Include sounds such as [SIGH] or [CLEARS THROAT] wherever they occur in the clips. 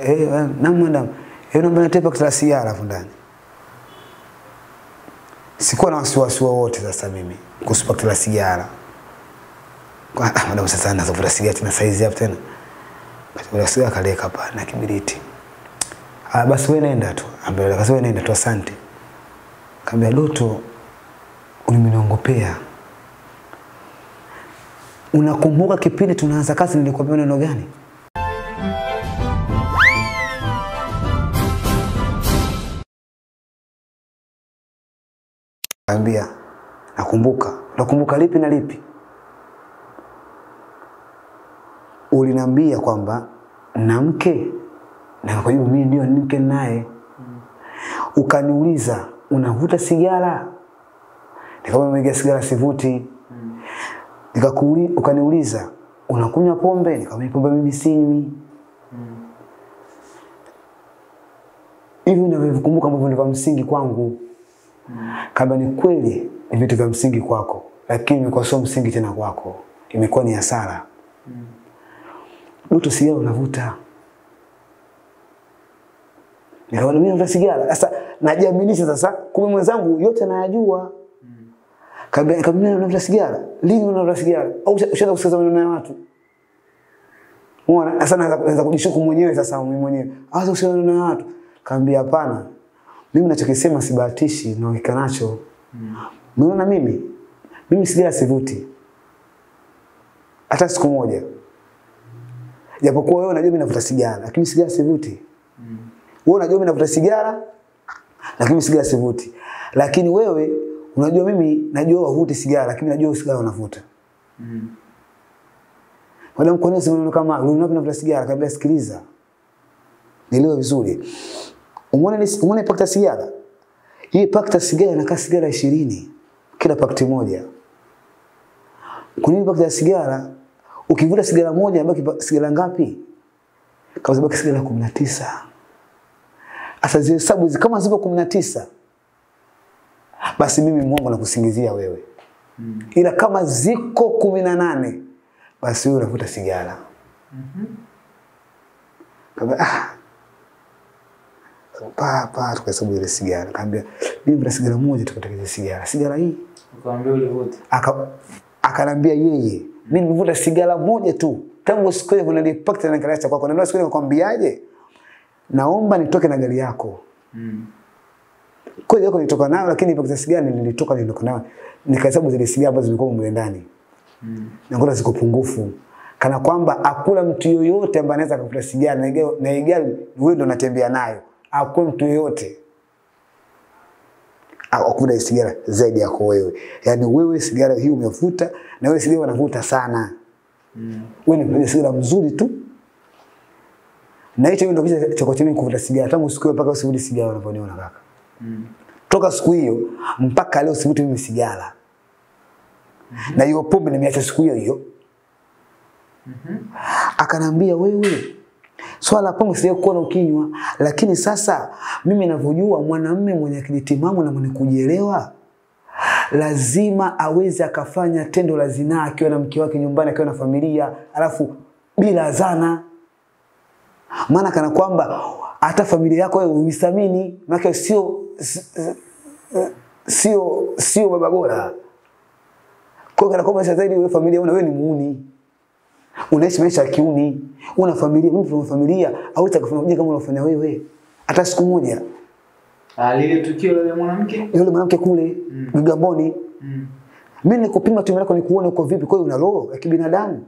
Eh. Eh, nitie pakiti la ndani. Sikuwa na wasiwasi wowote sasa mimi kusupa kila la sigara. Kwa ah, sasa nazovuta sigara tena hapo tena. Sigara kaleka pa na kibiriti. Ah, basi wewe nenda tu. Ambaye wewe nenda tu asante. Kaambia Doto umeniongopea. Unakumbuka kipindi tunaanza kazi nilikwambia neno gani? Kaambia nakumbuka. Nakumbuka lipi na lipi? Uliniambia kwamba na mke na hiyo mimi ndio ni mke naye. Ukaniuliza unavuta sigara? Nikamwambia mimi sigara sivuti. Nikakuuliza, ukaniuliza unakunywa pombe? Nikamwambia pombe mimi sinywi. Hivi ninavyokumbuka ambavyo ni vya msingi kwangu. Kama ni kweli ni vitu vya msingi kwako, lakini imekuwa sio msingi tena kwako, imekuwa ni hasara. Doto, sigara unavuta? Nikaona mimi navuta sigara. Sasa najiaminisha sasa, kumbe mwenzangu yote anayajua. Kabla kabla unavuta sigara, lini unavuta sigara? Au ushaanza kusikiza maneno ya watu? Unaona? Sasa naanza kujishuku mwenyewe sasa mimi mwenyewe. Anza kusikiza na watu. Kaambia hapana. Mimi nachokisema sibahatishi na uhakika nacho. Unaona mimi? Mimi sigara sivuti. Hata siku moja. Japokuwa wewe unajua mimi navuta sigara, lakini sigara sivuti. Wewe unajua mimi navuta sigara, lakini sigara sivuti. Lakini wewe unajua mimi najua wavuti sigara, lakini najua sigara unavuta. Wala mkono sema kama unavuta navuta sigara, kabla sikiliza. Nielewe vizuri. Umeona ni umeona pakta sigara? Hii pakta ya sigara inakaa sigara 20 kila pakti moja. Kwa nini pakiti ya sigara ukivuta sigara moja inabaki sigara ngapi? Kama zibaki sigara 19. Sasa zile hesabu hizi kama zipo 19 basi mimi mwongo na kusingizia wewe. Ila kama ziko 18 basi wewe unavuta sigara. Mhm. Mm Kama ah pa pa tukahesabu ile sigara. Akaambia mimi mna sigara moja tukatekeza sigara. Sigara hii ulivuta. aka akanambia yeye mimi nimevuta sigara moja tu tangu siku ile na gari na ndio siku ile nakwambiaje naomba nitoke na gari yako Mm. kweli yako nitoka nayo lakini sigara nilitoka nilitoka nayo nikahesabu zile sigara ambazo zilikuwa mle ndani Mm. nakuta ziko pungufu kana kwamba hakuna mtu yoyote ambaye anaweza sigara na igari wewe ndo unatembea nayo hakuna mtu yoyote akuvuta sigara zaidi yako wewe. Yani wewe sigara hii umevuta na wewe sigara unavuta sana. Mm. wewe ni sigara mzuri tu. Na hicho ndio kitu cha kuchemea kuvuta sigara. Tangu siku hiyo mpaka usivuti sigara unavyoniona kaka. Mm. toka siku hiyo mpaka leo sivuti mimi sigara. Na hiyo pombe nimeacha siku hiyo hiyo. Akanambia wewe swala la pombe sija kuona ukinywa lakini sasa mimi ninavyojua mwanamume mwenye akili timamu na mwenye kujielewa lazima aweze akafanya tendo la zinaa akiwa na mke wake nyumbani akiwa na familia alafu bila zana. Maana kana kwamba hata familia yako wewe uisamini maana sio sio sio baba bora. Kwa kana kwamba sasa zaidi wewe familia una wewe ni muuni unaishi maisha ya kiuni. Una familia mtu una familia hawezi kufanya ujinga kama unafanya wewe. Hata siku moja. Ah, lile tukio la yule mwanamke? yule mwanamke kule Mm. Kigamboni Mm. mimi nikupima tumbo lako nikuone uko vipi kwa hiyo una roho ya kibinadamu.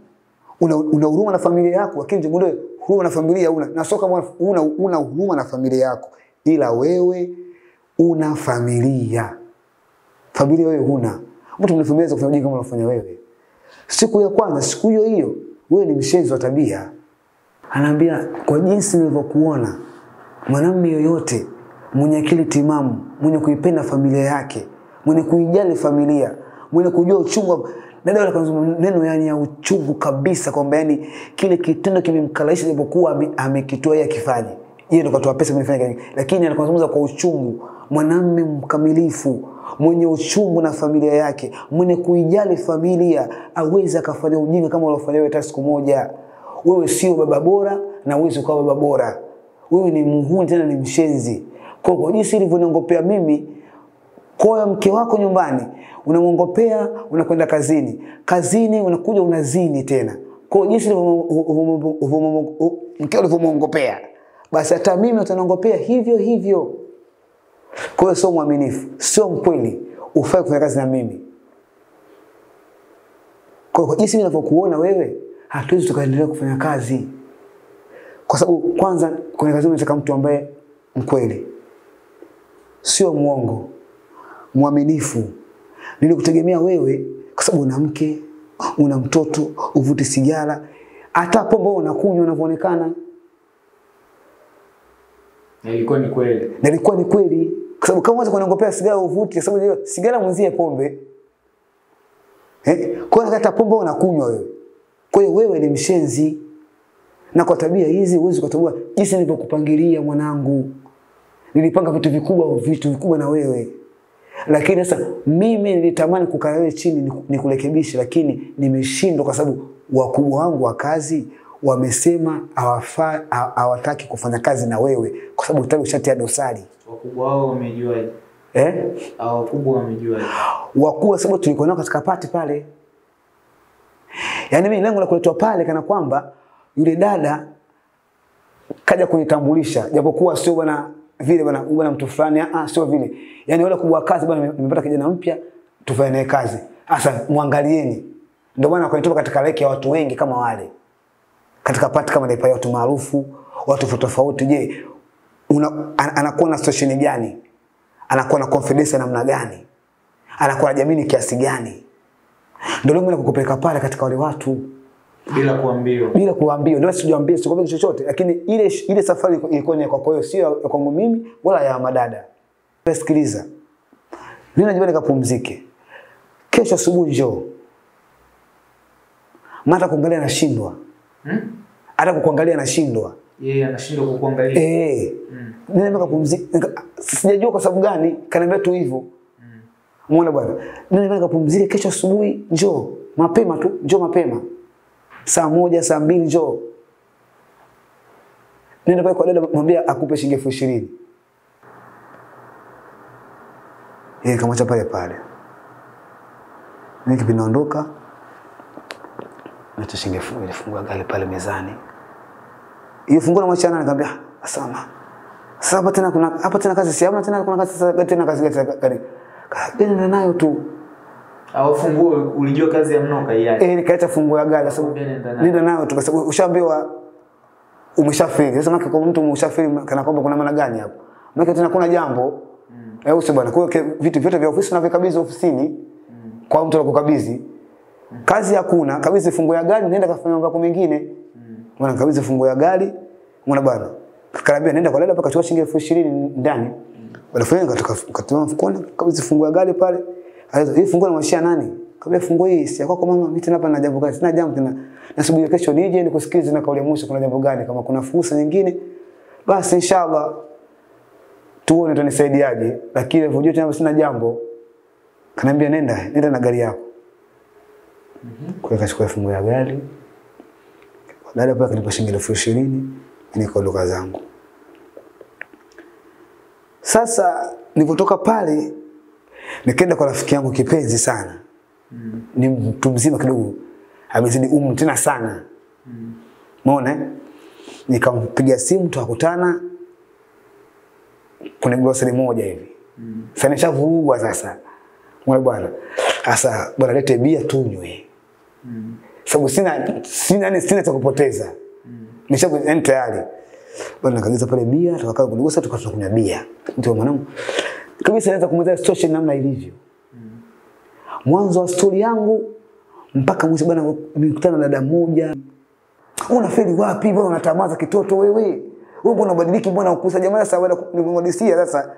Una, una huruma na familia yako lakini jumbe huruma na familia una na soka una una huruma na familia yako. Ila wewe una familia. Familia wewe huna. Mtu mwenye familia kufanya ujinga kama unafanya wewe. Siku ya kwanza siku hiyo hiyo wewe ni mshenzi wa tabia. Anaambia kwa jinsi nilivyokuona mwanamume yoyote mwenye akili timamu mwenye kuipenda familia yake mwenye kuijali familia mwenye kujua uchungu dada yule neno yani ya uchungu kabisa kwamba yani kile kitendo kimemkalaisha japokuwa ame- amekitoa yeye akifanye. Yeye ndo katoa pesa amefanya lakini anazungumza kwa uchungu mwanamume mkamilifu mwenye uchungu na familia yake mwenye kuijali familia aweze akafanya ujinga kama uliofanya wewe siku moja wewe sio baba bora na uwezi ukawa baba bora wewe ni muhuni tena ni mshenzi. Kwa kwa jinsi ilivyoniongopea mimi, kwa mke wako nyumbani unamwongopea, unakwenda kazini, kazini unakuja unazini tena. Kwa jinsi ulivyomwongopea, basi hata mimi utaniongopea hivyo hivyo. Kwa hiyo sio mwaminifu, sio mkweli, ufai kufanya kazi na mimi. Kwa hiyo jinsi ninavyokuona wewe, hatuwezi tukaendelea kufanya kazi, kwa sababu kwanza kwenye kazi unataka mtu ambaye mkweli, sio mwongo, mwaminifu. Nilikutegemea wewe kwa sababu una mke, una mtoto, uvute sigara, hata pombe unakunywa unavyoonekana, Na ilikuwa ni kweli. na ilikuwa ni kweli, kwa sababu kama unaweza kuniongopea sigara uvuti, kwa sababu sigara mwenzie pombe. Eh, kwa hiyo hata pombe unakunywa wewe. Kwa hiyo wewe ni mshenzi, na kwa tabia hizi huwezi kutambua jinsi nilivyokupangilia mwanangu. Nilipanga vitu vikubwa, vitu vikubwa na wewe, lakini sasa mimi nilitamani kukaa wewe chini niku- nikurekebishe, lakini nimeshindwa kwa sababu wakubwa wangu wa kazi wamesema hawataki kufanya kazi na wewe kwa sababu tayari ushatia dosari Wakubwa wao wamejuaje? eh? Hao wakubwa wamejuaje? sababu tulikuwa nao katika pati pale. Yaani mimi lengo la kuletwa pale kana kwamba yule dada kaja kunitambulisha japokuwa sio bwana vile bwana bwana mtu fulani ah sio vile. Yaani wale kubwa kazi bwana nimepata kijana mpya tufanye naye kazi. Sasa mwangalieni. Ndio maana wakanitoka katika leki ya watu wengi kama wale. Katika pati kama ile pale watu maarufu, watu tofauti tofauti. Je, una, an, anakuwa na situation gani? Anakuwa na confidence ya namna gani? anakuwa anajiamini kiasi gani. Ndio lengo la kukupeleka pale katika wale watu Bila kuambiwa. bila kuambiwa. ndio sijaambia sikwambia chochote, lakini ile ile safari ilikuwa ni kwa kwako wewe, sio ya kwangu mimi wala ya madada. Sikiliza, mimi najua nikapumzike, kesho asubuhi njoo, mata kuangalia nashindwa, Hmm? hata kukuangalia nashindwa Yeye anashindwa kukuangalia. eh Mm. sijajua kwa sababu gani, kaniambia tu hivyo Umeona bwana? Mimi nikapumzika kesho asubuhi njoo. Mapema tu, njoo mapema. Saa moja, saa mbili njoo. Nenda pale kwa dada mwambie akupe shilingi elfu ishirini. Yeye kamwacha pale pale. Mimi kipindi naondoka nacha shilingi elfu ilifungua gari pale mezani. Hiyo funguo na mwachana nikamwambia asama. Sasa hapa tena kuna hapa tena kazi si tena kuna kazi sasa tena kazi gani gani. Nayo tu. Au funguo ulijua kazi ya mnoka yake. Eh, nikaacha funguo ya gari sababu nenda nayo. tu kwa sababu ushaambiwa umeshafeli. Sasa maki kwa mtu umeshafeli kana kwamba kuna maana gani hapo? Maki tena kuna jambo. Eh, usi bwana. Kwa vitu vyote vya ofisi unavikabidhi ofisini kwa mtu anakukabidhi. Kazi hakuna, kabidhi funguo ya gari nenda kafanya mambo mengine. Mwana kabidhi funguo ya gari. Mwana bwana. Kakaambia nenda kwa dada paka chukua shilingi elfu ishirini ndani. Walifanya katika mfukoni kabidhi funguo ya gari pale. Alizo hii funguo namwashia nani? Kabla funguo hii si yako mama, mimi tena hapa na jambo gani? Sina jambo tena. Nasubiri kesho nije nikusikilize na kauli mwisho kuna jambo gani kama kuna fursa nyingine. Basi inshallah tuone utanisaidiaje. Lakini alivyojua tena sina jambo. Kanaambia nenda, nenda na gari yako. Kwa hiyo kachukua funguo ya gari. Dada pale kanipa shilingi elfu ishirini nikaondoka zangu. Sasa nilipotoka pale nikaenda kwa rafiki yangu kipenzi sana. Ni mtu mzima kidogo. Amezidi umri tena sana. Umeona? Mm. Nikampigia simu tukakutana kwenye grocery moja hivi. Sasa nishavurugwa sasa. Mwana bwana? Sasa bwana lete bia tunywe. Sababu sina sina ni sina cha kupoteza. Nishaku yani tayari. Bwana kaniza pale bia, tukakaa kwenye grocery tukaanza kunywa bia. Ndio mwanangu. Kabisa naweza kumweleza situation namna ilivyo. Mwanzo wa story yangu mpaka mwisho bwana nilikutana na dada moja. Unafeli wapi bwana unatamaza kitoto wewe? Wewe mbona unabadiliki bwana ukusa jamaa sasa wala nimemwadisia sasa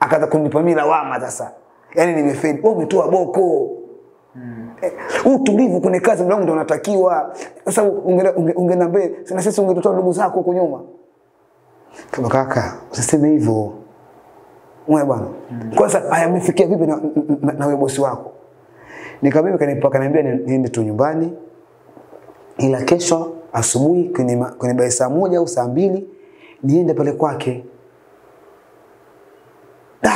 akaanza kunipa mimi lawama sasa. yani nimefeli. Wewe umetoa boko. Eh, utulivu kwenye kazi mlango ndio unatakiwa. Sasa ungeenda unge, unge mbele, na sisi ungetotoa ndugu zako huko nyuma. Kama kaka, usiseme hivyo. Mwe bwana? Kwanza haya vipi na, na, na wewe bosi wako? Nikamwambia kanipa kaniambia niende tu nyumbani. Ila kesho asubuhi kwenye kwenye bai saa moja au saa mbili niende pale kwake. Da,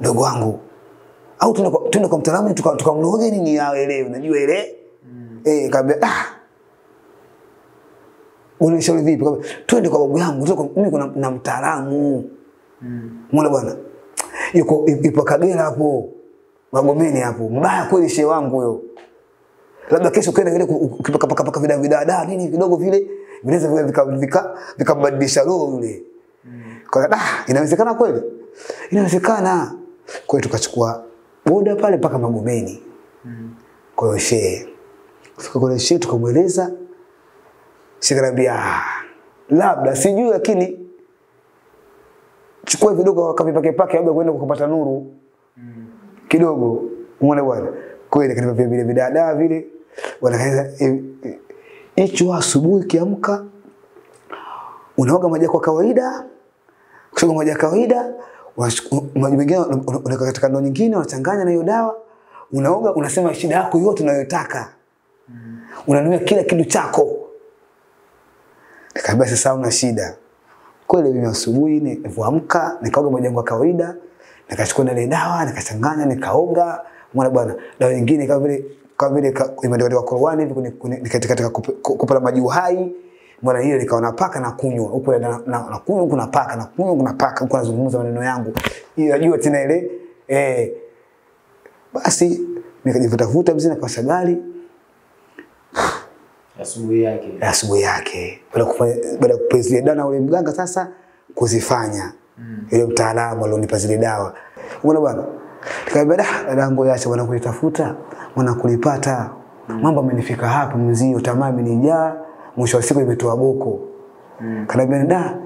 mdogo wangu, au tuende kwa, mtaalamu tuka- tukamloge nini aelewe, unajua ile eh, kaambia ah, unanishauri vipi? Kaambia twende kwa babu yangu, tuko mimi kuna na mtaalamu mwana bwana? Yuko ipo Kagera hapo. Magomeni hapo. Mbaya kweli shehe wangu huyo. Labda kesho kwenda ile kipaka paka paka vida da nini kidogo vile vinaweza vika vika vika vikambadilisha roho yule. Kwa ah, inawezekana kweli? Inawezekana. Kwa hiyo tukachukua boda pale mpaka Magomeni. Kwa hiyo shehe. Kufika kwa shehe tukamweleza. Shehe kanambia "Ah, labda sijui lakini chukua vidogo kavipake pake labda kwenda kupata nuru kidogo umeona bwana kweli kanipa vile vile vidada vile wanaweza hicho asubuhi kiamka unaoga maji kwa kawaida kusoga maji ya kawaida maji mengine una- una- unaweka katika ndoo nyingine unachanganya na hiyo dawa unaoga unasema shida yako yote unayotaka mm. unanuia kila kitu chako Nikaambia sasa una shida. Kweli mimi asubuhi nilipoamka nikaoga maji yangu ya kawaida, nikachukua ile dawa nikachanganya nikaoga. Mwana bwana, dawa nyingine kama vile kama vile imeandikwa Qur'ani hivi katika kupala maji uhai. Mwana hiyo nikawa napaka na kunywa. Huko na, na, na kunywa kuna napaka na kunywa kuna napaka huko nazungumza maneno yangu. Najua tena ile eh basi nikajivuta vuta mzee nikawasha gari. Asubuhi yake. Asubuhi yake. Baada ya kufanya baada kupezia kupewa zile dawa na ule mganga sasa kuzifanya. Mm. ile mtaalamu alionipa zile dawa. Umeona bwana? Nikamwambia da dadangu yacha bwana kunitafuta bwana, kunipata mambo amenifika hapa mzio tamaa imenijaa mwisho wa siku imetoa boko. Mm. kanaambia da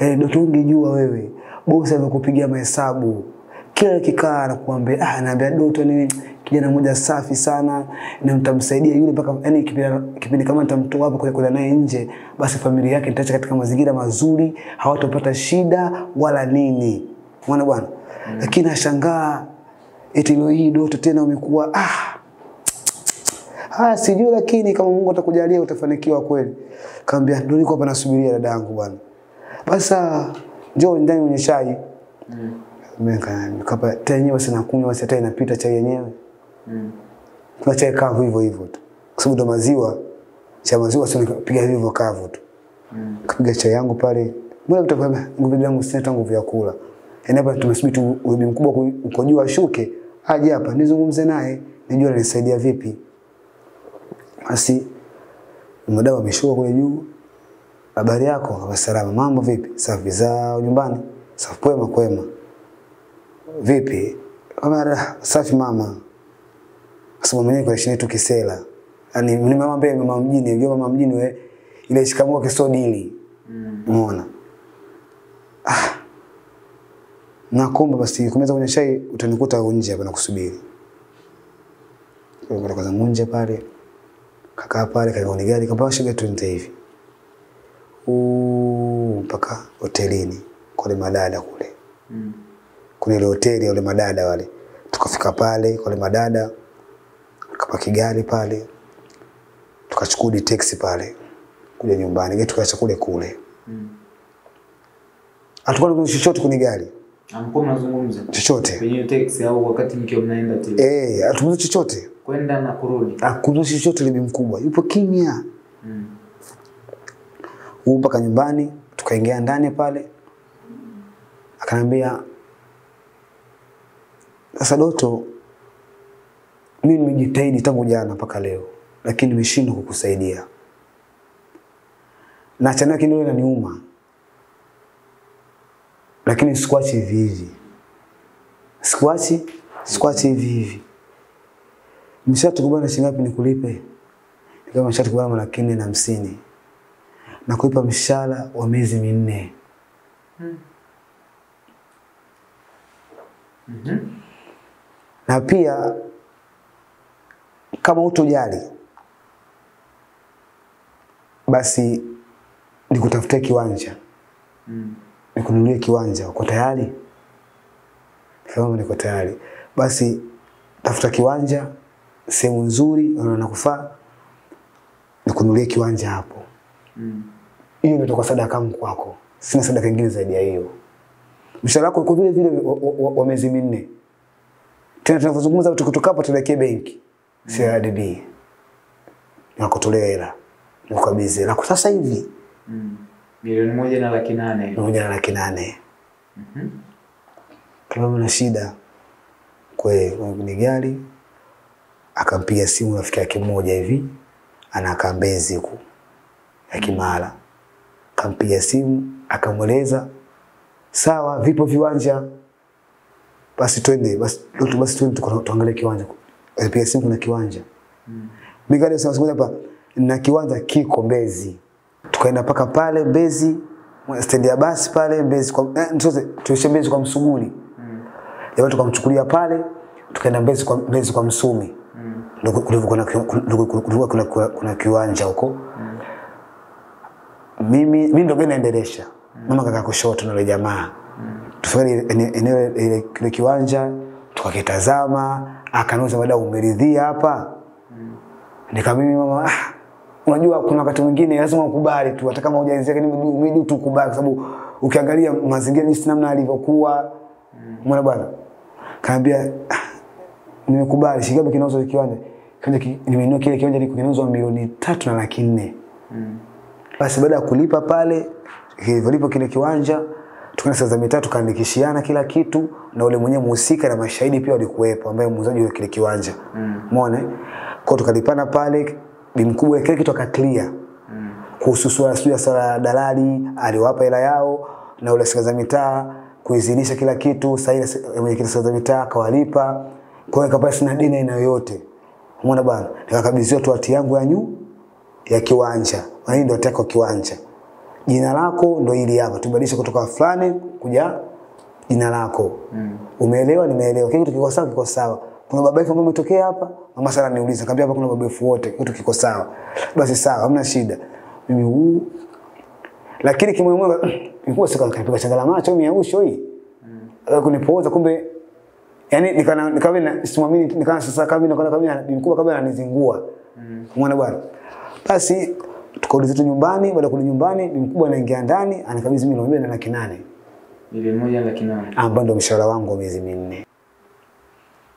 eh doto ungejua wewe. Bosi amekupigia mahesabu. Kila kikaa anakuambia ah anaambia doto ni kijana mmoja safi sana na nitamsaidia yule mpaka yani kipindi kama nitamtoa hapo kwa kula naye nje basi familia yake nitaacha katika mazingira mazuri hawatopata shida wala nini. Mwana bwana? Mm. lakini ashangaa eti leo hii doto tena umekuwa ah Ah, sijui lakini kama Mungu atakujalia utafanikiwa kweli. Kaambia ndio niko hapa nasubiria dada yangu bwana. Basi ah, njoo ndani kwenye chai. Mimi kapa chai yenyewe sina kunywa basi hata inapita chai yenyewe. Mm. Kuna chai kavu hivyo hivyo tu. Kwa sababu ndo maziwa cha maziwa sio nikapiga hivyo kavu tu. Mm. Kapiga chai yangu pale. Mbona mtakwambia nguvu yangu sina tangu vya kula. Yaani hapa tumesubiri tu ubi mkubwa uko juu ashuke aje hapa nizungumze naye nijue ananisaidia vipi. Basi mdau ameshuka kule juu. Habari yako? Kama salama. Mambo vipi? Safi za nyumbani? Safi kwema kwema. Vipi? Kama "Ah, safi mama. Sababu mwenyewe kwa shida yetu kisela. Yaani ni mama mjini, unajua mama mjini we ile shikamoo kisodili. Mm. Umeona? Ah. Nakomba basi kumeza kwenye chai utanikuta nje hapa nakusubiri. Kwa kwa nje pale. Kakaa pale kaona gari kapaa shiga tuende hivi. Mpaka hotelini kule madada kule. Mm. Kuna ile hoteli ya ule madada wale. Tukafika pale kule madada. kapaki gari pale. Tukachukua taxi pale kuja nyumbani. Gari tukaacha kule kule. Mm. Hatukuwa kuna chochote kwenye gari. Amkuwa mnazungumza Chochote. kwenye taxi au wakati mkiwa mnaenda tele Eh, hatukuwa chochote. Kwenda na kurudi. Hakuna chochote libi mkubwa. Yupo kimya. Mm. huu mpaka nyumbani tukaingia ndani pale akaniambia sasa doto mimi nimejitahidi tangu jana mpaka leo lakini nimeshindwa kukusaidia na chana kinyo inaniuma, lakini sikuachi hivi hivi sikuachi sikuachi hivi hivi mshatukubana shingapi nikulipe Nikamwambia mshatukubana laki nne na hamsini na kuipa mshahara wa miezi minne. Na pia kama utojali, basi nikutafutie kiwanja, Mm. nikununulie kiwanja. Uko tayari? Kama niko tayari, basi tafuta kiwanja sehemu nzuri unaona kufaa, nikununulie kiwanja hapo. Mm. Hiyo imetoka sadaka yangu kwako. Sina sadaka nyingine zaidi ya hiyo. Mshahara wako uko vile vile wa, miezi minne. Tena tunavyozungumza tukitoka hapo tuelekee benki. CRDB. Nakutolea hela. Nikukabidhi hela kwa sasa hivi. Mm. Milioni moja na laki nane. Moja na laki nane. Kama na shida kwe ni gari akampiga simu rafiki yake mmoja hivi anakaa Mbezi huku ya Kimara. Akampiga simu akamweleza, sawa, vipo viwanja, basi twende, basi Doto, basi twende tuangalie kiwanja. Alipiga simu, kuna kiwanja mimi gari sasa hapa na kiwanja kiko Mbezi. Tukaenda paka pale Mbezi stendi ya basi pale Mbezi kwa eh, nsoze, tuishe Mbezi kwa Msuguli. Jamaa tukamchukulia pale tukaenda Mbezi kwa Mbezi kwa Msumi. Kulikuwa kuna kiwanja huko. Mimi mimi ndio naendelesha. Mama kaka kushoto na jamaa. tufanye eneo ile kile kiwanja tukakitazama, akanuza baada umeridhia hapa. nika mimi mama ah, unajua kuna wakati mwingine lazima ukubali tu hata kama hujaanzia lakini mimi tu ukubali kwa sababu ukiangalia mazingira jinsi namna alivyokuwa mwana bwana. Kaambia ah, nimekubali shigapi kinauzwa kiwanja. Kiwanja ki- nimenunua kile kiwanja liko kinauzwa milioni tatu na laki nne. Basi baada ya kulipa pale kilivyolipo kile kiwanja tukaenda saa za mitaa tukaandikishiana kila kitu na ule mwenyewe muhusika na mashahidi pia walikuwepo ambaye muuzaji wa kile kiwanja. Umeona? Mm. Kwa tukalipana pale bi mkubwa kile kitu akaclear. Kuhusu swala sio swala la dalali aliwapa hela yao na ule sika za mitaa kuizinisha kila kitu sasa ile mwenye kile sika za mitaa akawalipa. Kwa hiyo kapasi na deni aina yoyote. Umeona bwana? Nikakabidhiwa tu hati yangu ya nyu ya kiwanja. Na hii ndio hati yako kiwanja. Jina lako ndo hili hapa. Tubadilishe kutoka fulani kuja jina lako. Mm. Umeelewa? Nimeelewa. Kile kitu kiko sawa, kiko sawa. Kuna baba yetu ambaye umetokea hapa, mama sana niuliza, kaambia hapa kuna baba yetu wote, kitu kiko sawa. Basi sawa, hamna shida. Mimi huu lakini kimwemwe [CLEARS THROAT] nilikuwa sika kanipiga changala macho mimi ausho hii. Mm. kunipoza kumbe yani nikana nikawa na simamini nikana sasa kama nikaona kama bibi mkubwa kama ananizingua. Mm. Umeona bwana? Basi tukarudi zetu nyumbani, baada ya kurudi nyumbani, bibi mkubwa anaingia ndani, anikabidhi milioni moja na laki nane Milioni moja na laki nane. ambao ndio mshahara wangu wa miezi minne.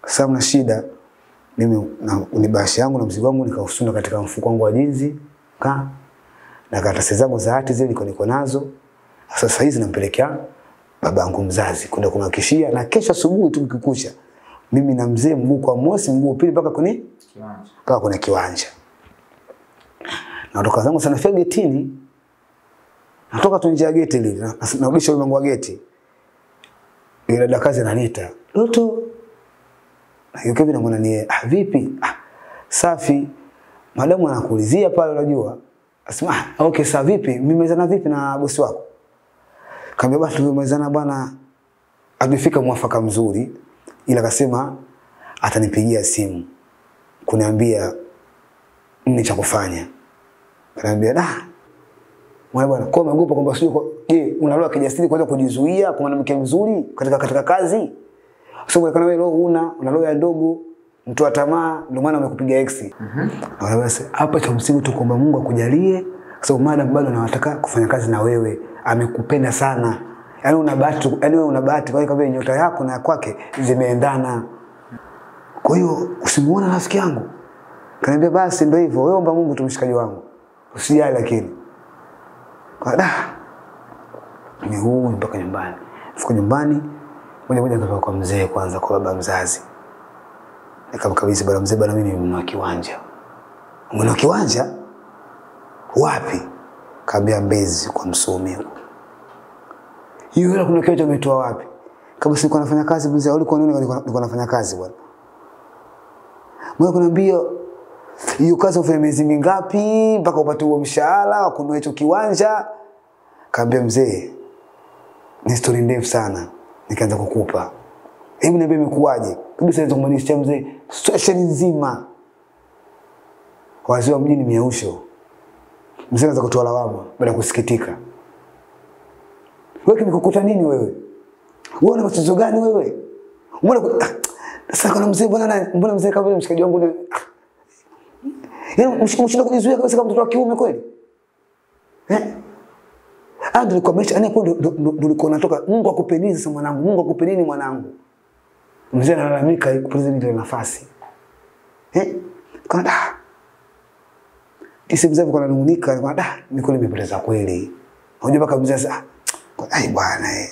Sasa mna shida, mimi na unibashi yangu na mzigo wangu nikausunda katika mfuko wangu wa jinzi ka na karatasi zangu za hati zile niko niko nazo. Sasa hizi nampelekea baba yangu mzazi kwenda kumhakishia, na kesho asubuhi tu kikucha, mimi na mzee mguu kwa mosi mguu pili mpaka kwenye Kiwanja. mpaka kwenye kiwanja. Natoka zangu sana fia getini, natoka tu nje ya geti lile, na- narudisha mlango wa geti. Yule dada kazi ananiita, Doto. Na yuko hivi namwona ni ah, vipi? Ah, safi. Madamu anakuulizia pale unajua. Asema, ah, okay, sawa vipi? Mmemezana vipi na bosi wako? Kaambia basi tumemwezana bwana, amefika mwafaka mzuri, ila akasema atanipigia simu kuniambia nini cha kufanya. Kaniambia da, mwana bwana, kwa umeogopa kwamba sio kwa je, unaloa kijasiri kuweza kujizuia kwa mwanamke mzuri katika katika kazi? Sababu kana wewe roho una, una ya ndogo, mtu wa tamaa, ndio maana amekupiga ex. Mhm. Mm Basi hapa cha msingi tu kwamba Mungu akujalie kwa sababu madam bado anataka kufanya kazi na wewe, amekupenda sana. Yaani una bahati, yani wewe una bahati kwa sababu nyota yako na kwake zimeendana. Kwa hiyo usimuone rafiki yangu. Kaniambia basi ndio hivyo, wewe omba Mungu tumshikaji wangu. Usijali lakini. Kwa da. Ni huu mpaka nyumbani. Fika nyumbani, moja moja nikatoka kwa mzee kwanza kwa baba mzazi. Nikamkabidhi bwana mzee, bwana mimi nimenunua kiwanja. Umenunua kiwanja? Wapi? Kaambia Mbezi kwa Msumi. Hiyo hela kuna kiwanja umetoa wapi? Kama sikuwa nafanya kazi mzee, ulikuwa nini nilikuwa nafanya kazi bwana? Mwana kuniambia hiyo kazi ufanya miezi mingapi mpaka upate huo mshahara wa kununua hicho kiwanja? Kaambia mzee, ni story ndefu sana. Nikaanza kukupa. Hebu niambie imekuwaje? Kabisa naweza kumaanisha mzee, situation nzima. Wazee wa mjini miausho. Mzee anaanza kutoa lawama baada ya kusikitika. Wewe kimekukuta nini wewe? Wewe una matatizo gani wewe? Mbona ah, sasa kuna mzee bwana na- mbona mzee kama mshikaji wangu ni. Yaani msh- mshinda kujizuia kabisa kama mtoto wa kiume kweli? Eh? Ah, ndio kwa maisha, yani hapo ndio ndio unatoka. Mungu akupe nini sasa mwanangu? Mungu akupe nini mwanangu? Mzee analalamika kupoteza ile nafasi. Eh? Kwa da. Kisi mzee alikuwa ananung'unika, alikuwa da, niko nimepoteza kweli. Unajua kama mzee sasa, ai bwana eh.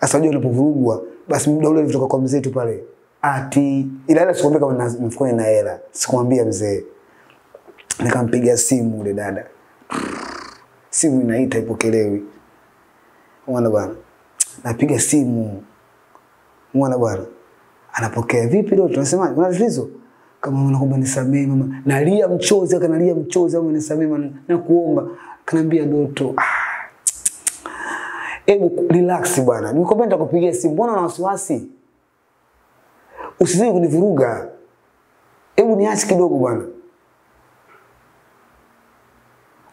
Sasa unajua unapovurugwa, basi muda ule ulitoka kwa mzee tu pale. Ati ila ila sikwambia kama mfukoni na hela. Sikwambia mzee. Nikampigia simu ule dada. Simu inaita ipokelewi. Mwana bwana. Napiga simu. Mwana bwana. Anapokea vipi leo tunasema Kuna tatizo? Kama unakuomba nisamee mama. Nalia mchozi akanalia mchozi au nisamee mama nakuomba. Kanambia Doto, ah, Hebu relax bwana. Nimekwambia nitakupigia simu. Mbona una wasiwasi? Usizidi kunivuruga. Hebu niache kidogo bwana.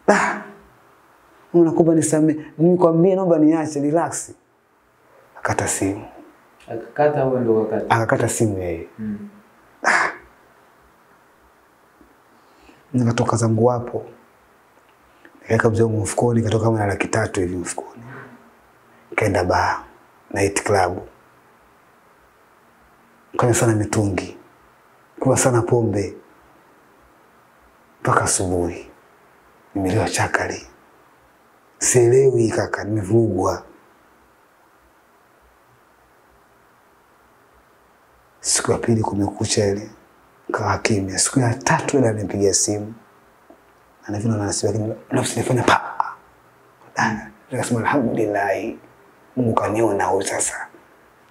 Ah. nakuomba nisamee. Nimekwambia naomba niache relax. Akata simu. Akakata au ndo akakata? Akakata simu yeye. Mm. Nikatoka zangu hapo. Nikaweka mzee mfukoni, nikatoka kama na laki tatu hivi mfukoni. Kaenda baa, night club. Kanywa sana mitungi. kunywa sana pombe. Mpaka asubuhi. Nimelewa chakali. Sielewi kaka, nimevugwa Siku ya pili kumekucha ile, kawa kimya. Siku ya tatu ile anipigia simu, anavina nanasibu, lakini nafsi nifanya pa. Nikasema alhamdulillah, Mungu kaniona huyu sasa.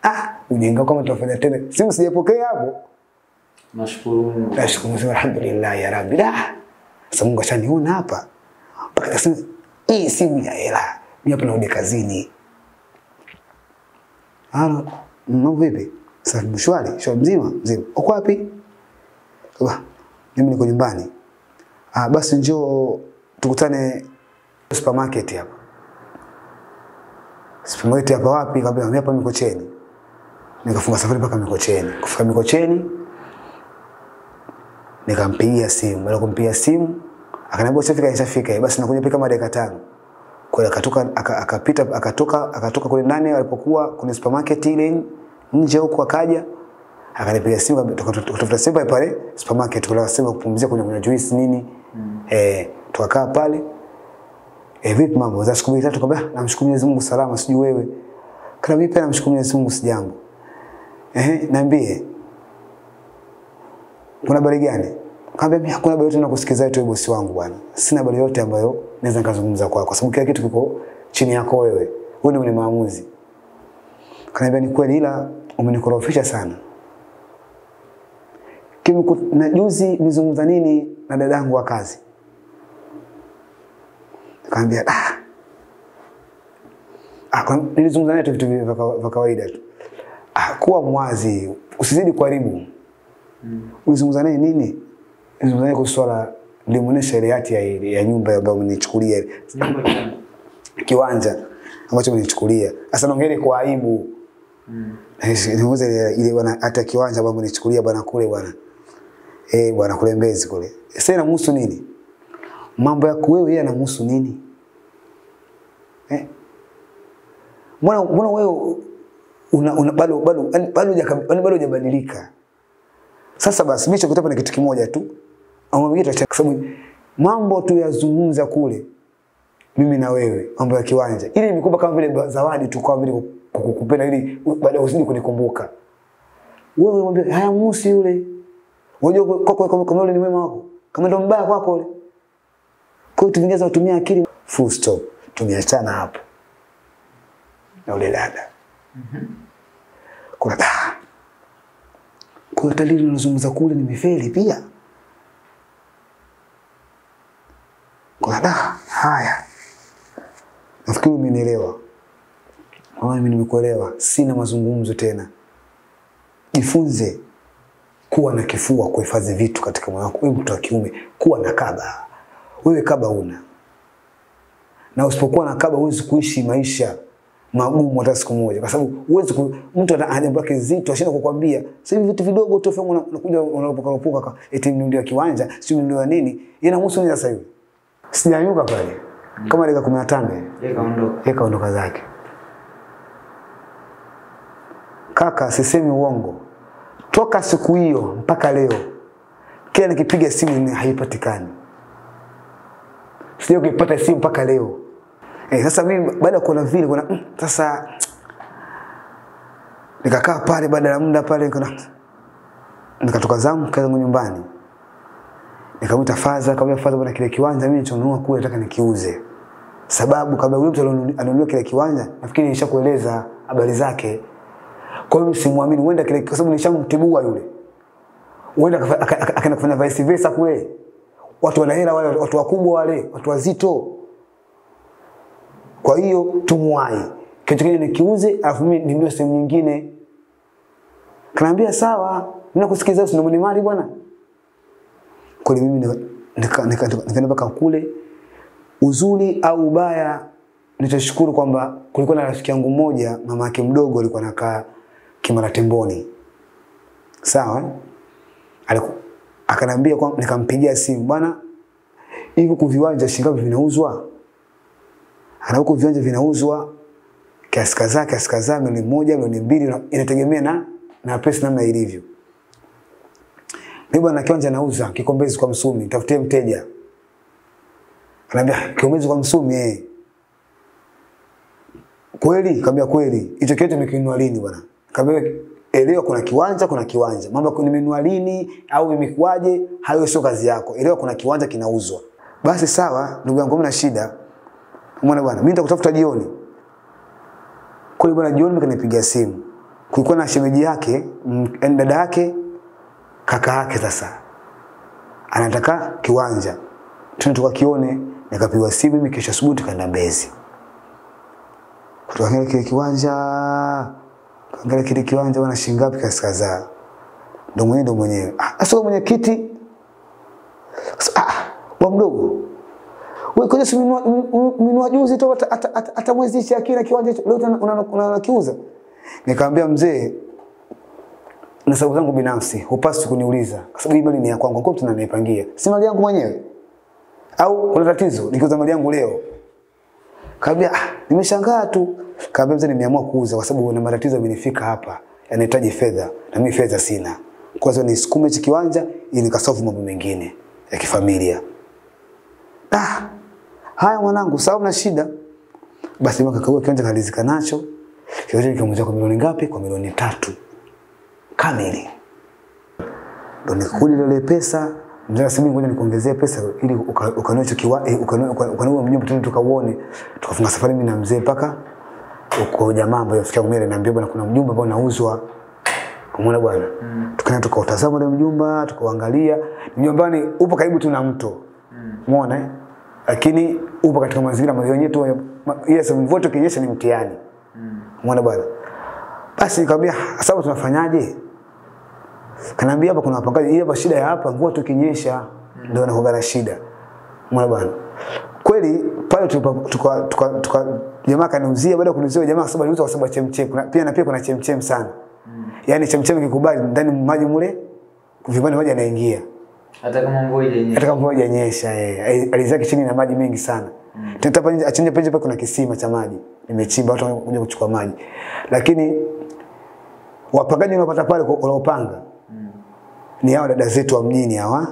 Ah, ujinga kama tutafanya tena. Simu sijapokea hapo. Nashukuru Mungu. Nashukuru Mungu alhamdulillah ya Rabbi. Da. Sasa Mungu ashaniona hapa. Mpaka nasema hii simu ya hela. Mimi hapa naudi kazini. Halo, mambo vipi? Sasa mshwari, shwa mzima, mzima. Uko wapi? Ba, mimi niko nyumbani. Ah, basi njoo tukutane supermarket hapa. Supermarket hapa wapi? Kaambia mimi hapa Mikocheni. Nikafunga safari mpaka Mikocheni. Kufika Mikocheni, nikampigia simu. Baada ya kumpigia simu, akaniambia ushafika, ishafika. Basi nakuja kama dakika tano. Kwa hiyo akatoka aka- akapita akatoka akatoka kule ndani alipokuwa kwenye supermarket ile nje huko akaja akanipigia simu tuka- tuka- tukatafuta simu pale supermarket kule sema kupumzia kwenye kwenye juice nini Mm. eh tukakaa pale eh vipi mambo za siku mbili tatu kaambia namshukuru Mwenyezi Mungu salama sijui wewe kana mimi pia namshukuru Mwenyezi Mungu sijambo eh niambie kuna habari gani? Kaambia mimi hakuna habari yote nakusikiza wewe bosi wangu bwana. Sina habari yote ambayo naweza nikazungumza kwako kwa sababu kila kitu kiko chini yako wewe. Wewe ndio mwenye maamuzi. Kaniambia ni kweli ila umenikorofisha sana. Kimi na juzi nizungumza nini na dadangu wa kazi? Kaambia ah. Ah, nilizungumza naye tu vitu vya kawaida tu. Ah, kuwa mwazi, usizidi kuharibu. Mm. Ulizungumza naye nini? Nilizungumza naye kuhusu swala nilimuonesha ile hati ya, ya nyumba ambayo mnichukulia ile kiwanja ambacho mnichukulia. Sasa naongea ile kwa aibu. Mm. Niuze ile ile bwana hata kiwanja ambacho mnichukulia bwana kule bwana. Eh bwana kule Mbezi kule. Sasa inamhusu nini? Mambo yako wewe yanamhusu nini? Eh? Mbona mbona wewe una, una bado bado yaani bado yaani bado hujabadilika. Sasa basi mimi chakutapa ni kitu kimoja tu. Au yetu kwa sababu mambo tu yazungumza kule mimi na wewe mambo ya kiwanja. Ili imekupa kama vile zawadi tu kama vile kukupenda ili baadaye usije kunikumbuka. Wewe mwambie haya musi yule. Unajua kwa kwa kama yule ni mwema wako. Kama ndo mbaya kwako yule. Kwa hiyo tungeweza kutumia akili full stop. Tumeachana hapo. Na ule dada. Kuna ah. Kwa kule nimefeli pia. Kuna da, haya. Nafikiri umenielewa. Kama mimi nimekuelewa, sina mazungumzo tena. Jifunze kuwa na kifua kuhifadhi vitu katika moyo wako. Wewe mtu wa kiume, kuwa na kaba. Wewe kaba una. Na usipokuwa na kaba huwezi kuishi maisha magumu hata siku moja, kwa sababu huwezi ku, mtu ana jambo lake zito ashinda kukwambia. Sasa hivi vitu vidogo tu fanya unakuja unalopoka lopoka, ka eti mnunulia kiwanja, si mnunulia nini? Yanamhusu nini sasa hivi? Sijanyuka pale. kama dakika kumi na tano Yeye kaondoka. zake. Kaka, sisemi uongo, toka siku hiyo mpaka leo kila nikipiga simu ni haipatikani, sija kuipata simu mpaka leo. Eh, sasa mimi baada ya kuona vile kuna mm, sasa nikakaa pale, baada ya muda pale kuna nikatoka zangu kaza nyumbani, nikamwita Faza, akamwambia Faza, bwana, kile kiwanja mimi nilichonunua kule nataka nikiuze sababu kabla yule mtu alionunua kile kiwanja nafikiri nishakueleza habari zake. Kwa hiyo msimwamini, huenda kile kwa sababu nishamtibua yule, huenda akaenda kufanya vice versa kule. Watu wana hela wale, watu wakubwa wale, watu wazito. Kwa hiyo tumwai kitu kingine nikiuze, alafu mimi ninunue sehemu nyingine. Kanaambia sawa, mimi nakusikiliza, si ndio mali bwana. Kule mimi nika- nika- nika- nikaenda mpaka kule uzuri au ubaya nitashukuru kwamba kulikuwa na rafiki yangu mmoja mama yake mdogo alikuwa anakaa Kimara Temboni sawa eh? Akanambia kwa nikampigia simu bwana hivi kwa viwanja shilingi ngapi vinauzwa ana huko viwanja vinauzwa kiasi kadhaa kiasi kadhaa milioni moja milioni mbili inategemea na na pesa namna ilivyo mimi bwana kiwanja nauza kikombezi kwa Msumi tafutie mteja Anambia Kikombezi kwa Msumi eh. Kweli? Kaambia kweli. Hicho kitu nimekinunua lini bwana? Kaambia elewa kuna kiwanja kuna kiwanja. Mambo ya nimenunua lini au imekuwaje? Hayo sio kazi yako. Elewa kuna kiwanja kinauzwa. Basi sawa, ndugu yangu mna shida. Umeona bwana, mimi nitakutafuta jioni. Kule bwana, jioni mkanipigia simu. Kulikuwa na shemeji yake, yaani dada yake, kaka yake sasa. Anataka kiwanja twende tukakione. Nikapigwa simu mimi, kesho asubuhi tukaenda Mbezi, Kutoka kile kiwanja, kaangalia kile kiwanja wana shilingi ngapi? Kiasi kadhaa. Ndo mwenyewe ndo mwenyewe, ah, sasa mwenyekiti. Ah, bwa mdogo wewe koja si minua juzi tu hata- mwezi ishi akina kiwanja leo unakiuza una, una, unakiuza. Nikamwambia mzee, na sababu zangu binafsi hupaswi kuniuliza kwa sababu mali ni ya kwangu, kwa mtu naipangia, si mali yangu mwenyewe au kuna tatizo nikiuza mali yangu leo? Kaambia ah, nimeshangaa tu. Kaambia mzee, nimeamua kuuza kwa sababu na matatizo yamenifika hapa, yanahitaji fedha na mimi fedha sina. Kwa hiyo nisukume hichi kiwanja ili nikasolve mambo mengine ya kifamilia. Ah, haya mwanangu, sababu na shida. Basi mimi kakagua kiwanja kalizika nacho. Kiwanja nikamuuzia kwa milioni ngapi? Kwa milioni tatu kamili. Ndo nikakuja ile pesa mzee akasema ngoja nikuongezee pesa ili ukanoe hicho kiwa eh, ukanunue mnyumba tena tukauone. Tukafunga safari mimi na mzee mpaka uko jamaa ambaye afikia mimi ananiambia bwana kuna mjumba ambao unauzwa. Umeona bwana? mm. Tukaenda tukautazama ule mjumba, tukauangalia. nyumbani upo karibu tu na mto. Umeona eh? Lakini upo katika mazingira ambayo yenyewe tu yes ile sehemu kinyesha ni mtiani Umeona mm. bwana? Basi nikamwambia sababu tunafanyaje? Kanaambia hapa kuna wapangaji, ile hapa shida ya hapa mvua tu kinyesha ndio inakuwa na shida. Umeona bwana? Kweli pale tuka tuka jamaa kaniuzia baada ya kuniuzia jamaa sababu aliuza kwa sababu chemchem. Kuna pia na pia kuna chemchem sana. mm. Yani chemchem kikubali ndani maji mule vipande maji yanaingia. Hata kama mvua ijenye Hata kama mvua haijanyesha eh, alizaki chini na maji mengi sana. Mm. Tena hapa nje achinje penje pale kuna kisima cha maji. Nimechimba watu wanakuja kuchukua maji. Lakini wapangaji wanaopata pale kwa- mm. ni hao dada zetu wa mjini hawa.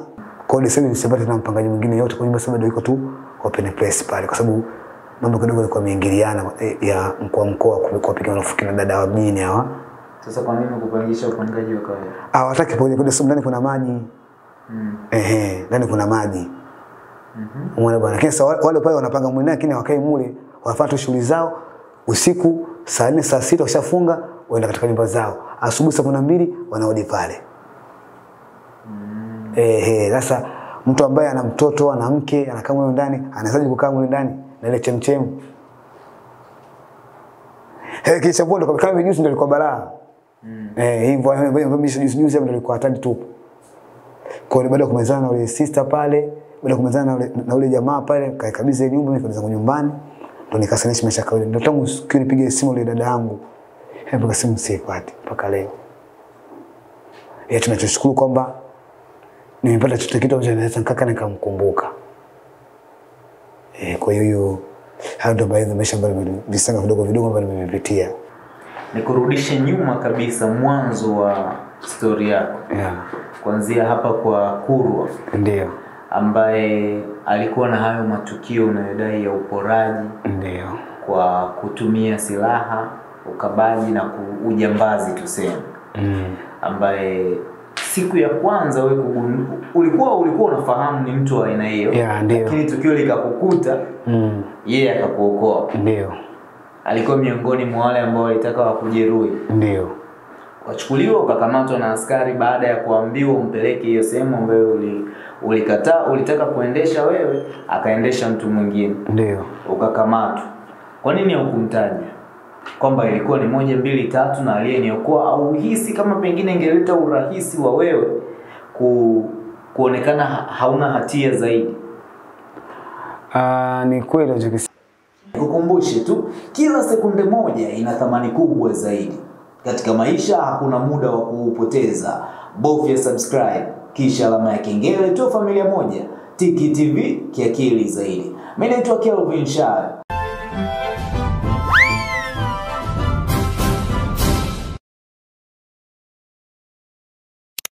Kwa hiyo sasa nisipate na mpangaji mwingine yote kwa nyumba sasa ndio iko tu open place pale kwa sababu mambo kidogo yalikuwa yameingiliana ya mkoa mkoa kulikuwa piga marufuku na dada wa mjini hawa. Sasa kwa nini kupangisha upangaji wa kawaida? Ah, wataki kwa sababu ndani kuna maji. Mm. Ehe, ndani kuna maji. Umeona bwana. kesa wale pale wanapanga mwenda lakini wakae mule, wanafanya tu shughuli zao usiku saa nne saa sita washafunga waenda katika nyumba zao. Asubuhi saa kumi na mbili wanarudi pale. Ehe, sasa mtu ambaye ana mtoto, ana mke, anakaa mule ndani, anawezaje kukaa mule ndani na ile chemchem? hey, kisha hapo kwa kama juice ndio ilikuwa balaa. mm. Eh, hivyo hivyo hivyo mimi juice juice ndio ilikuwa hatari tupu. Kwa hiyo baada ya kumezana na ule sister pale, baada ya kumezana na ule, na ule jamaa pale, kaikabidhi ile nyumba, nikaanza kwa nyumbani, ndo nikasanisha maisha kwa ile Ndo tangu siku nipige simu ile dada yangu, hebu kasimu sipati mpaka leo. ya tunachoshukuru kwamba nimepata chote kitu ambacho naweza kaka nikamkumbuka. Eh, kwa hiyo hayo ndio baadhi ya maisha ambayo visanga vidogo vidogo ambavyo nimevipitia. Nikurudishe nyuma kabisa, mwanzo wa stori yako, Yeah. kuanzia hapa kwa Kurwa Ndio, ambaye alikuwa na hayo matukio unayodai ya uporaji ndio, kwa kutumia silaha, ukabaji na ujambazi tuseme, mm. ambaye siku ya kwanza wewe kugundua ulikuwa ulikuwa unafahamu ni mtu wa aina hiyo, Yeah, ndio. lakini tukio likakukuta Mm. yeye akakuokoa. Ndio, Alikuwa miongoni mwa wale ambao walitaka wakujeruhi, ndio, Wachukuliwa ukakamatwa na askari baada ya kuambiwa umpeleke hiyo sehemu ambayo uli, ulikataa ulitaka kuendesha wewe, akaendesha mtu mwingine ndio. ukakamatwa. Kwa nini haukumtaja kwamba ilikuwa ni moja mbili tatu na aliyeniokoa, au uhisi kama pengine ingeleta urahisi wa wewe ku, kuonekana hauna hatia zaidi? uh, ni kweli unachokisema. kukumbushe tu, kila sekunde moja ina thamani kubwa zaidi katika maisha. Hakuna muda wa kuupoteza. Bofya subscribe kisha alama ya kengele, tu familia moja. Tiki TV kiakili zaidi. Mimi naitwa Kelvin Shah.